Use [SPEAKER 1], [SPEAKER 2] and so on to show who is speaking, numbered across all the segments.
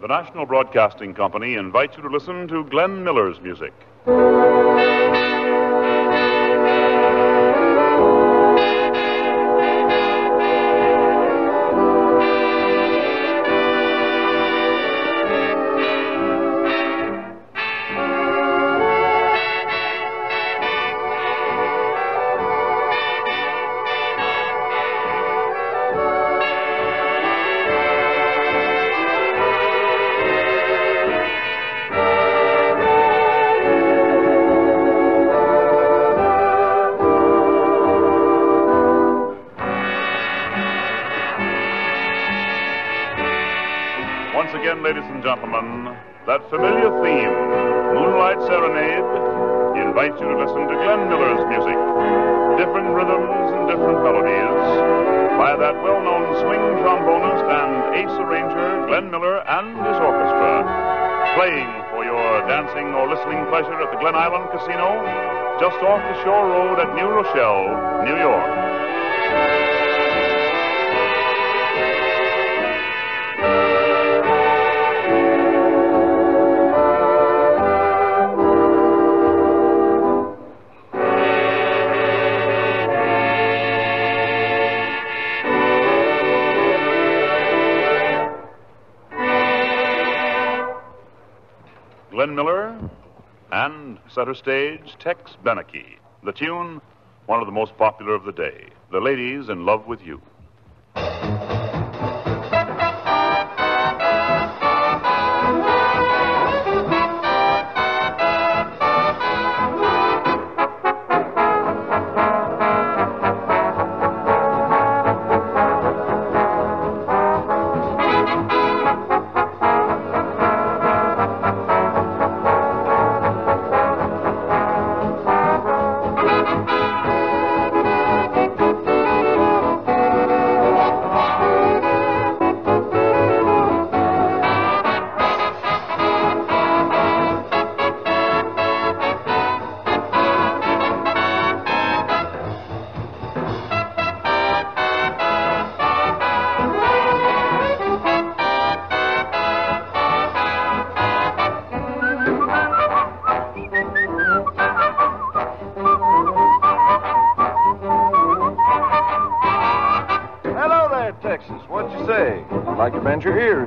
[SPEAKER 1] The National Broadcasting Company invites you to listen to Glenn Miller's music. That familiar theme, Moonlight Serenade, invites you to listen to Glenn Miller's music. Different rhythms and different melodies by that well known swing trombonist and ace arranger, Glenn Miller and his orchestra, playing for your dancing or listening pleasure at the Glen Island Casino, just off the shore road at New Rochelle, New York. Glenn Miller and center stage Tex Beneke. The tune, one of the most popular of the day. The Lady's in Love with You.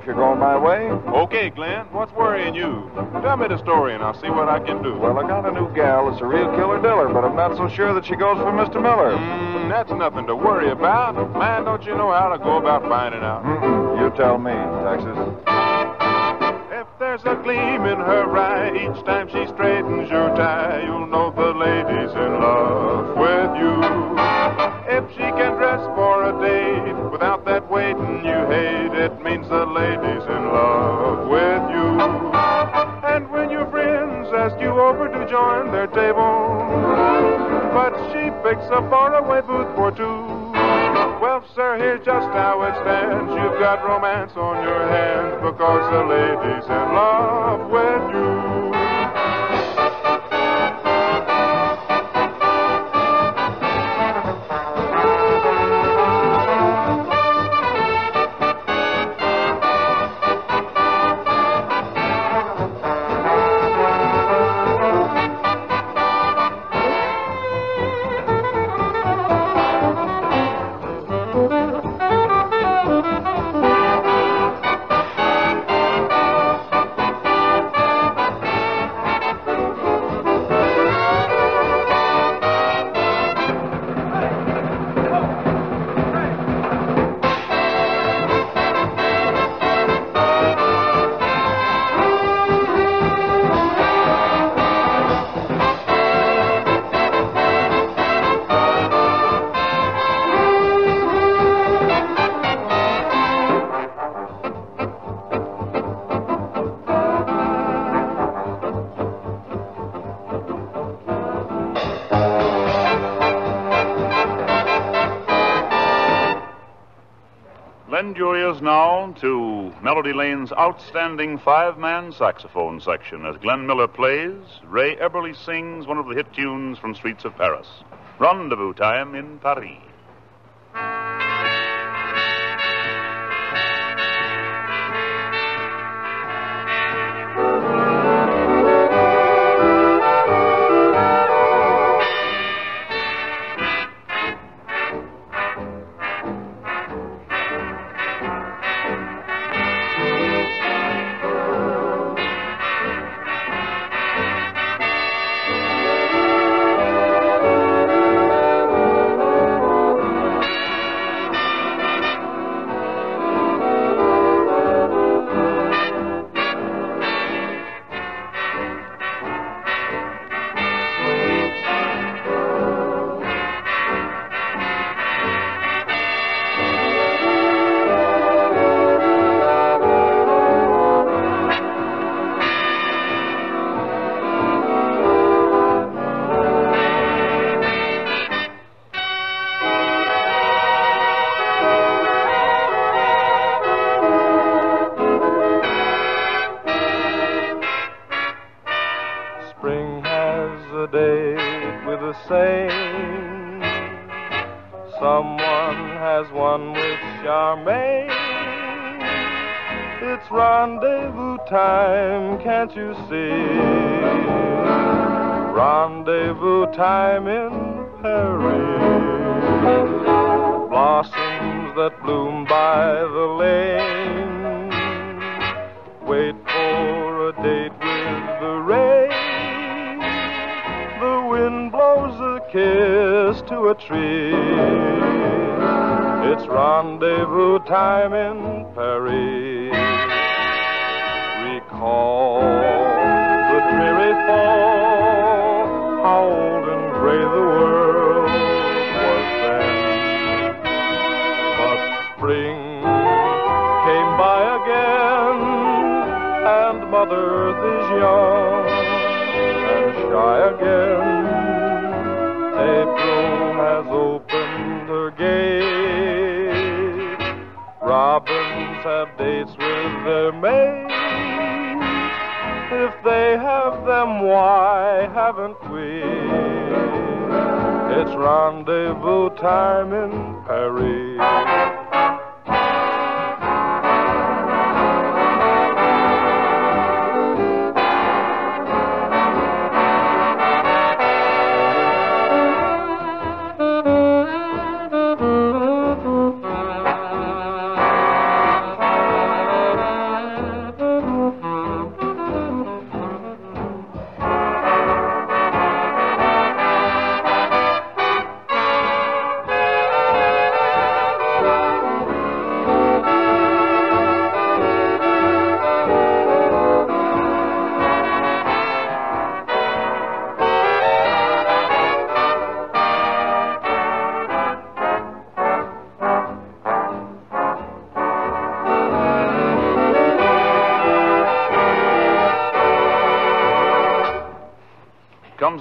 [SPEAKER 2] If you're going my way.
[SPEAKER 3] Okay, Glenn, what's worrying you? Tell me the story and I'll see what I can do.
[SPEAKER 2] Well, I got a new gal that's a real killer diller, but I'm not so sure that she goes for Mr. Miller.
[SPEAKER 3] Mm, that's nothing to worry about. Man, don't you know how to go about finding out?
[SPEAKER 2] Mm-mm. You tell me, Texas.
[SPEAKER 3] If there's a gleam in her eye each time she straightens your tie, you'll know the lady's in love with you. If she can dress for a that waiting you hate, it means the lady's in love with you. And when your friends ask you over to join their table, but she picks a faraway booth for two. Well, sir, here's just how it stands. You've got romance on your hands because the lady's in love with you.
[SPEAKER 1] Now to Melody Lane's outstanding five man saxophone section as Glenn Miller plays, Ray Eberle sings one of the hit tunes from Streets of Paris Rendezvous Time in
[SPEAKER 4] Paree. Time, can't you see? Rendezvous time in Paree. Blossoms that bloom by the lane. Wait for a date with the rain. The wind blows a kiss to a tree. It's rendezvous time in Paree. Dates with their mates. If they have them, why haven't we? It's rendezvous time in
[SPEAKER 1] Paree.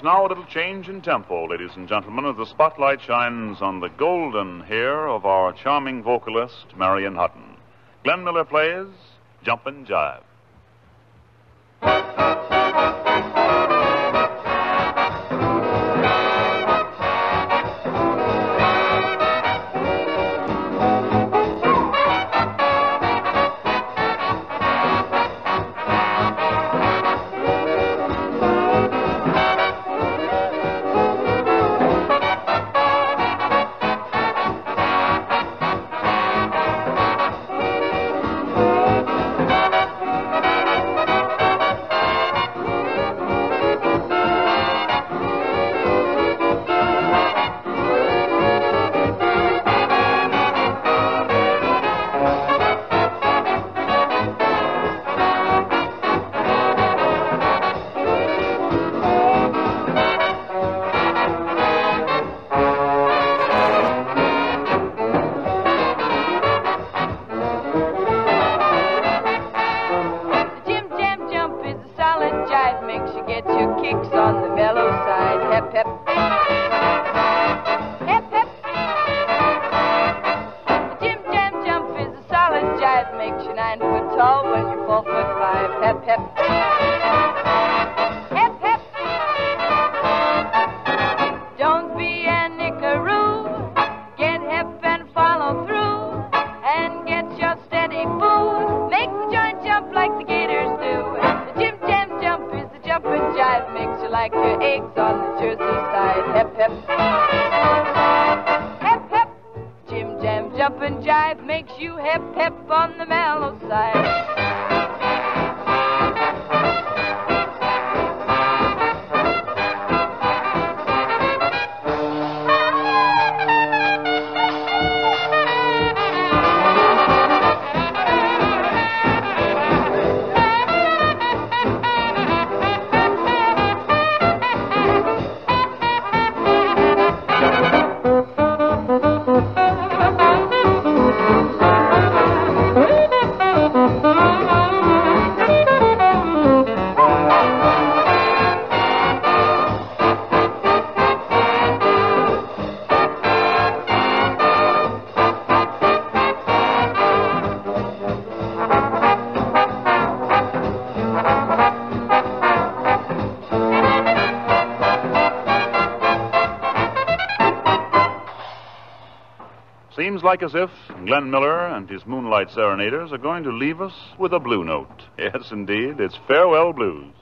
[SPEAKER 1] Now a little change in tempo, ladies and gentlemen, as the spotlight shines on the golden hair of our charming vocalist, Marion Hutton. Glenn Miller plays Jumpin' Jive.
[SPEAKER 5] Hep. Hep, hep. Don't be a nickaroo. Get hep and follow through. And get your steady boo. Make the joint jump like the gators do. The Jim Jam Jump is the jump jive. Makes you like your eggs on the Jersey side. Hep, hep. Hep, hep. Jim Jam Jump and jive makes you hep, hep on the mellow side.
[SPEAKER 1] Seems like as if Glenn Miller and his Moonlight Serenaders are going to leave us with a blue note. Yes, indeed, it's farewell blues.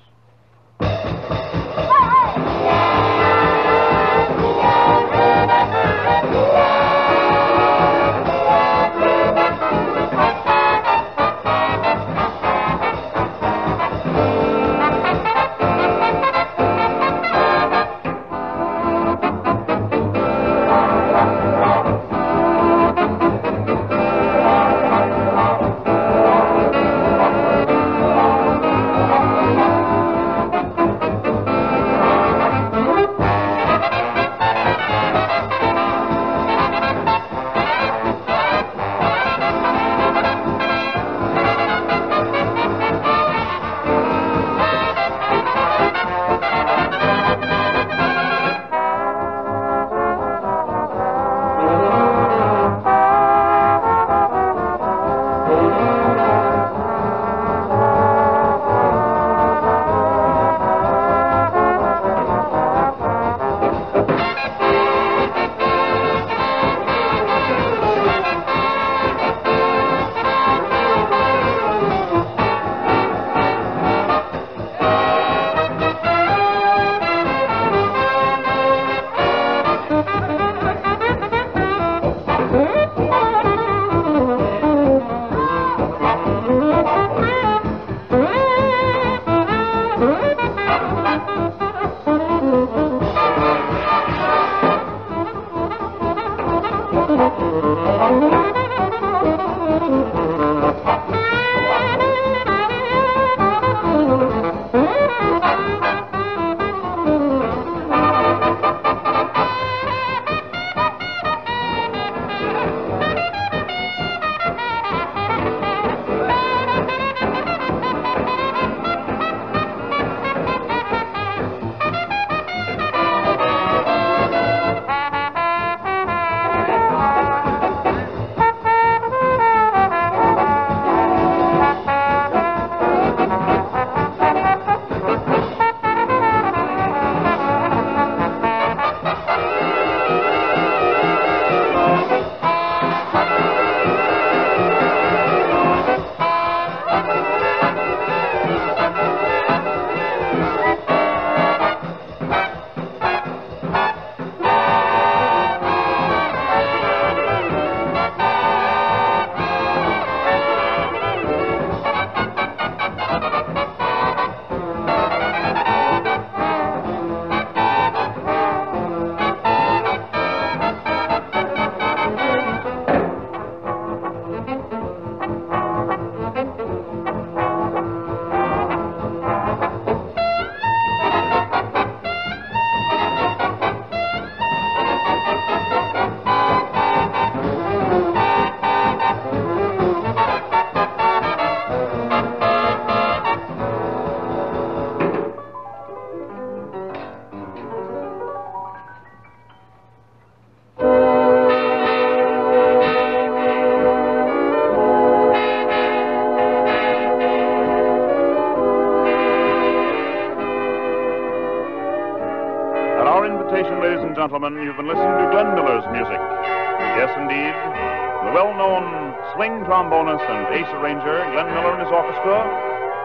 [SPEAKER 1] The well known swing trombonist and ace arranger, Glenn Miller and his orchestra,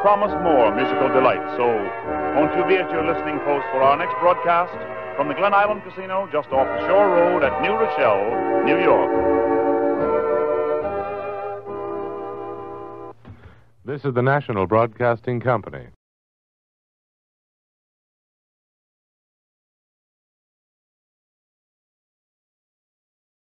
[SPEAKER 1] promise more musical delight. So, won't you be at your listening post for our next broadcast from the Glen Island Casino just off the Shore Road at New Rochelle, New York?
[SPEAKER 4] This is the National Broadcasting Company.